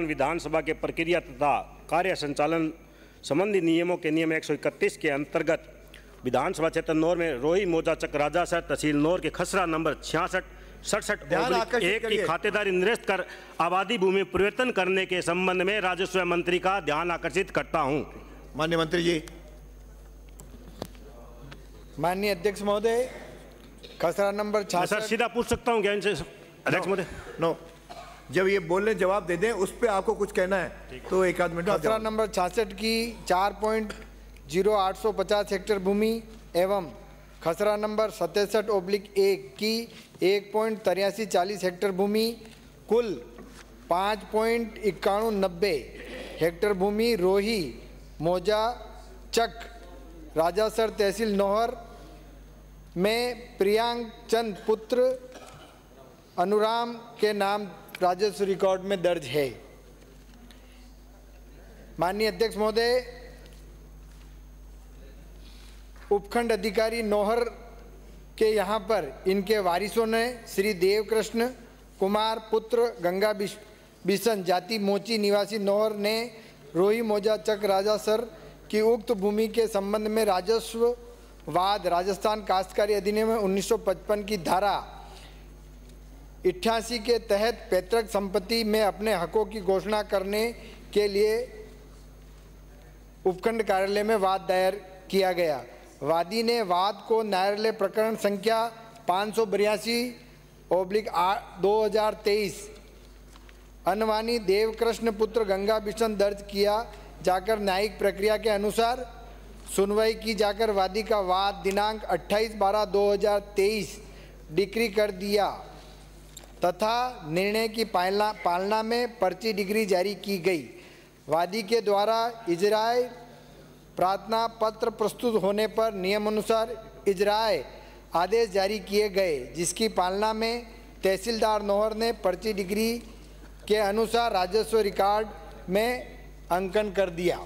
विधानसभा के प्रक्रिया तथा कार्य संचालन संबंधी नियमों के नियम 131 के अंतर्गत विधानसभा क्षेत्र नौर में रोही मोजाचक राजासर तहसील नौर के खसरा नंबर छियासठ सड़सठ एक की खातेदारी निरस्त कर आबादी भूमि परिवर्तन करने के संबंध में राजस्व मंत्री का ध्यान आकर्षित करता हूँ। माननीय मंत्री जी। माननीय अध्यक्ष महोदय खसरा नंबर सर छाछठ सीधा पूछ सकता हूँ क्या अध्यक्ष महोदय। नो जब ये बोलने जवाब दे दें उस पर आपको कुछ कहना है तो एक आध मिनट खसरा नंबर छाछठ की चार पॉइंट ज़ीरो आठ सौ पचास हेक्टेयर भूमि एवं खसरा नंबर सतसठ ओब्लिक एक की एक पॉइंट तिरासी चालीस हेक्टेयर भूमि कुल पाँच पॉइंट इक्यावन नब्बे हेक्टेयर भूमि रोही मोजा चक राजासर तहसील नौहर में प्रियांक चंद पुत्र अनुराम के नाम राजस्व रिकॉर्ड में दर्ज है। माननीय अध्यक्ष महोदय, उपखंड अधिकारी नौहर के यहाँ पर इनके वारिसों ने श्री देवकृष्ण कुमार पुत्र गंगा बिशन जाति मोची निवासी नौहर ने रोही मोजा चक राजा सर की उक्त भूमि के संबंध में राजस्व वाद राजस्थान काश्तकारी अधिनियम 1955 की धारा इट्ठासी के तहत पैतृक संपत्ति में अपने हकों की घोषणा करने के लिए उपखंड कार्यालय में वाद दायर किया गया। वादी ने वाद को न्यायालय प्रकरण संख्या पाँच सौ बयासी ओब्लिक दो हज़ार तेईस अनवानी देवकृष्ण पुत्र गंगा बिशन दर्ज किया जाकर न्यायिक प्रक्रिया के अनुसार सुनवाई की जाकर वादी का वाद दिनांक 28 बारह 2023 डिक्री कर दिया। तथा निर्णय की पालना पालना में पर्ची डिग्री जारी की गई। वादी के द्वारा इजराय प्रार्थना पत्र प्रस्तुत होने पर नियमानुसार इजराय आदेश जारी किए गए, जिसकी पालना में तहसीलदार नोहर ने पर्ची डिग्री के अनुसार राजस्व रिकॉर्ड में अंकन कर दिया।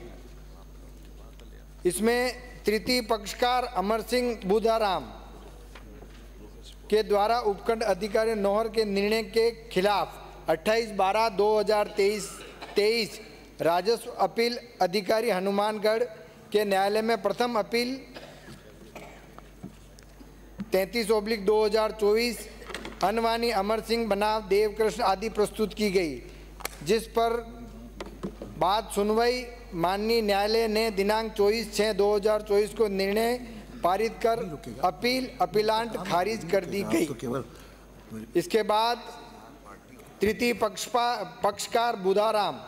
इसमें तृतीय पक्षकार अमर सिंह बुधाराम के द्वारा उपखंड अधिकारी नोहर के निर्णय के खिलाफ 28 बारह 2023 तेईस राजस्व अपील अधिकारी हनुमानगढ़ के न्यायालय में प्रथम अपील 33 ओब्लिक 2024 अनवानी अमर सिंह बनाव देवकृष्ण आदि प्रस्तुत की गई, जिस पर बाद सुनवाई माननीय न्यायालय ने दिनांक 24 छः 2024 को निर्णय पारित कर अपील अपीलांट खारिज कर दी गई। तो इसके बाद तृतीय पक्षपा पक्षकार बुधाराम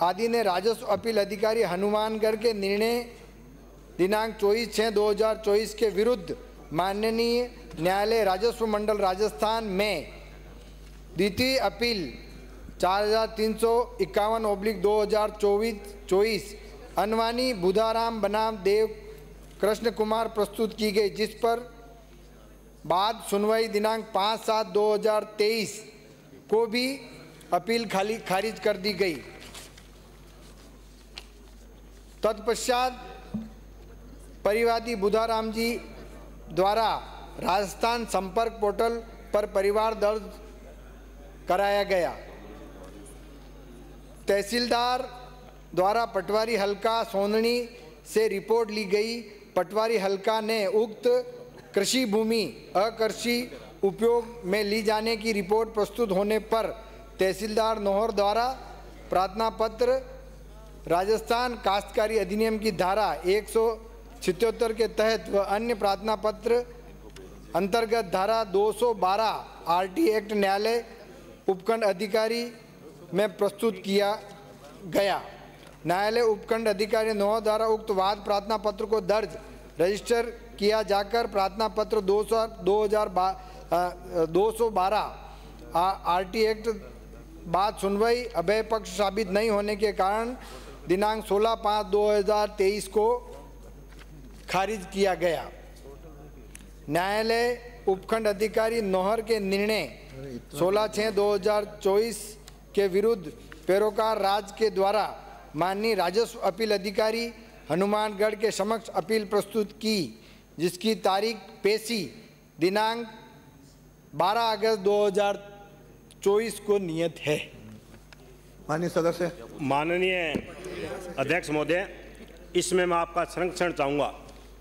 आदि ने राजस्व अपील अधिकारी हनुमानगढ़ के निर्णय दिनांक 24 छः 2024 के विरुद्ध माननीय न्यायालय राजस्व मंडल राजस्थान में द्वितीय अपील चार हज़ार तीन सौ इक्यावन ओब्लिक दो हज़ार चौबीस चौबीस अनवानी बुधाराम बनाम देव कृष्ण कुमार प्रस्तुत की गई, जिस पर बाद सुनवाई दिनांक पाँच सात दो हज़ार तेईस को भी अपील खाली, खारिज कर दी गई। तत्पश्चात परिवादी बुधाराम जी द्वारा राजस्थान संपर्क पोर्टल पर परिवार दर्ज कराया गया। तहसीलदार द्वारा पटवारी हल्का सोंदणी से रिपोर्ट ली गई पटवारी हल्का ने उक्त कृषि भूमि अकृषि उपयोग में ली जाने की रिपोर्ट प्रस्तुत होने पर तहसीलदार नौहर द्वारा प्रार्थना पत्र, राजस्थान काश्तकारी अधिनियम की धारा एक के तहत व अन्य प्रार्थना पत्र अंतर्गत धारा 212 आरटी एक्ट न्यायालय उपखंड अधिकारी में प्रस्तुत किया गया। न्यायालय उपखंड अधिकारी नौ द्वारा उक्त वाद प्रार्थना पत्र को दर्ज रजिस्टर किया जाकर प्रार्थना पत्र दो सौ दो हज़ार दो सौ बारह आर टी एक्ट बाद सुनवाई अभय पक्ष साबित नहीं होने के कारण दिनांक 16 पाँच 2023 को खारिज किया गया। न्यायालय उपखंड अधिकारी नौहर के निर्णय 16 छः 2024 के विरुद्ध पैरोकार राज के द्वारा माननीय राजस्व अपील अधिकारी हनुमानगढ़ के समक्ष अपील प्रस्तुत की जिसकी तारीख पेशी दिनांक 12 अगस्त 2024 को नियत है। माननीय सदस्य। माननीय अध्यक्ष महोदय इसमें मैं आपका संरक्षण चाहूँगा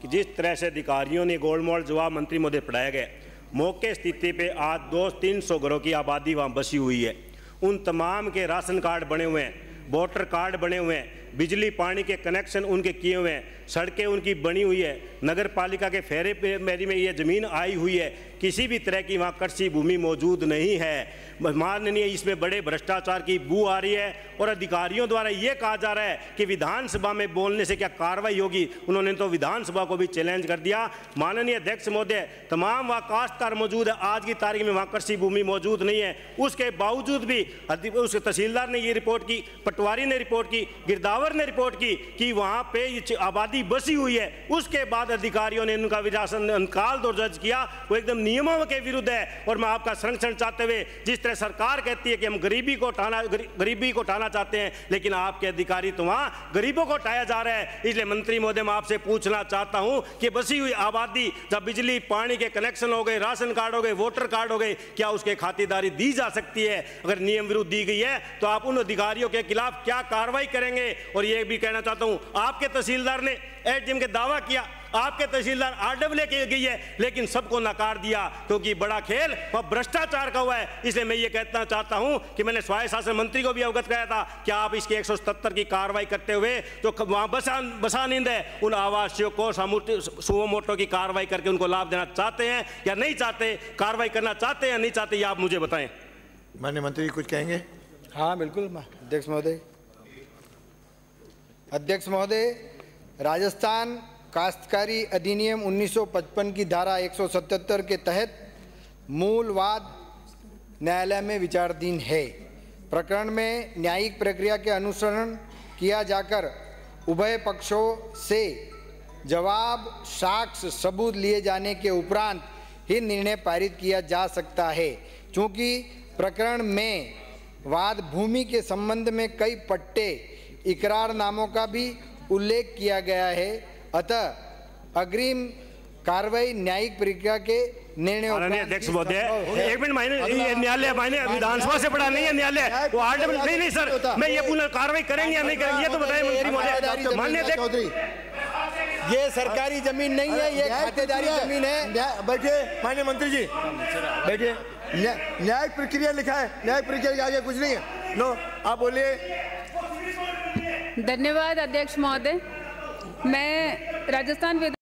कि जिस तरह से अधिकारियों ने गोलमोल जवाब मंत्री महोदय पढ़ाया गया मौके स्थिति पे आज दो तीन सौ घरों की आबादी वहाँ बसी हुई है। उन तमाम के राशन कार्ड बने हुए हैं। वोटर कार्ड बने हुए हैं। बिजली पानी के कनेक्शन उनके किए हुए हैं। सड़कें उनकी बनी हुई है नगर पालिका के फेरे मेरी में ये ज़मीन आई हुई है, किसी भी तरह की वहाँ कृषि भूमि मौजूद नहीं है। माननीय इसमें बड़े भ्रष्टाचार की बू आ रही है और अधिकारियों द्वारा ये कहा जा रहा है कि विधानसभा में बोलने से क्या कार्रवाई होगी, उन्होंने तो विधानसभा को भी चैलेंज कर दिया। माननीय अध्यक्ष महोदय, तमाम वहाँ काश्तकार मौजूद है, आज की तारीख में वहाँ कृषि भूमि मौजूद नहीं है। उसके बावजूद भी उस तहसीलदार ने ये रिपोर्ट की, पटवारी ने रिपोर्ट की, गिरदावर ने रिपोर्ट की कि वहाँ पे आबादी बसी हुई है, उसके बाद अधिकारियों ने उनका विरासन अंकाल दो दर्ज किया। वो एकदम नियमों के विरुद्ध है और मैं आपका संरक्षण चाहते हुए जिस तरह सरकार कहती है कि हम गरीबी को उठाना गरीबी को उठाना चाहते हैं, लेकिन आपके अधिकारी तो वहाँ गरीबों को उठाया जा रहा है। इसलिए मंत्री महोदय, मैं आपसे पूछना चाहता हूँ कि बसी हुई आबादी जब बिजली, पानी के कनेक्शन हो गए, राशन कार्ड हो गए, वोटर कार्ड हो गए, क्या उसके खातिरदारी दी जा सकती है? अगर नियम विरुद्ध दी गई है तो आप उन अधिकारियों के खिलाफ क्या कार्रवाई करेंगे? और ये भी कहना चाहता हूँ, आपके तहसीलदार ने एडीएम के दावा किया आपके तहसीलदार आरडब्ल्यू के गई है लेकिन सबको नकार दिया क्योंकि बड़ा खेल वह भ्रष्टाचार का हुआ है। इसलिए मैं ये कहना चाहता हूँ कि मैंने स्वायत्त शासन मंत्री को भी अवगत कराया था कि आप इसकी एक की कार्रवाई करते हुए जो तो वहाँ बसा बसा नींद है उन आवासियों को सुमो मोटो की कार्रवाई करके उनको लाभ देना चाहते हैं या नहीं चाहते कार्रवाई करना चाहते हैं या नहीं चाहते ये आप मुझे बताएँ। मान्य मंत्री कुछ कहेंगे? हाँ बिल्कुल अध्यक्ष महोदय। अध्यक्ष महोदय राजस्थान काश्तकारी अधिनियम 1955 की धारा 177 के तहत मूल वाद न्यायालय में विचाराधीन है। प्रकरण में न्यायिक प्रक्रिया के अनुसरण किया जाकर उभय पक्षों से जवाब, साक्ष्य, सबूत लिए जाने के उपरांत ही निर्णय पारित किया जा सकता है। क्योंकि प्रकरण में वाद भूमि के संबंध में कई पट्टे इकरारनामों का भी उल्लेख किया गया है। अतः अग्रिम कार्रवाई न्यायिक प्रक्रिया के निर्णय अध्यक्ष महोदय एक मिनट मायने न्यायालय मायने विधानसभा से पड़ा नहीं है न्यायालय। वो आठ नहीं नहीं सर मैं ये पूर्ण कार्रवाई करेंगे या नहीं करेंगे ये तो बताए मंत्री महोदय। मान्य चौधरी ये सरकारी ज़मीन नहीं है ये खातेदारी ज़मीन है। बैठिए मान्य मंत्री जी। बैठिए। न्यायिक प्रक्रिया लिखा है न्यायिक प्रक्रिया के आगे कुछ नहीं है। नो आप बोलिए। धन्यवाद अध्यक्ष महोदय। मैं राजस्थान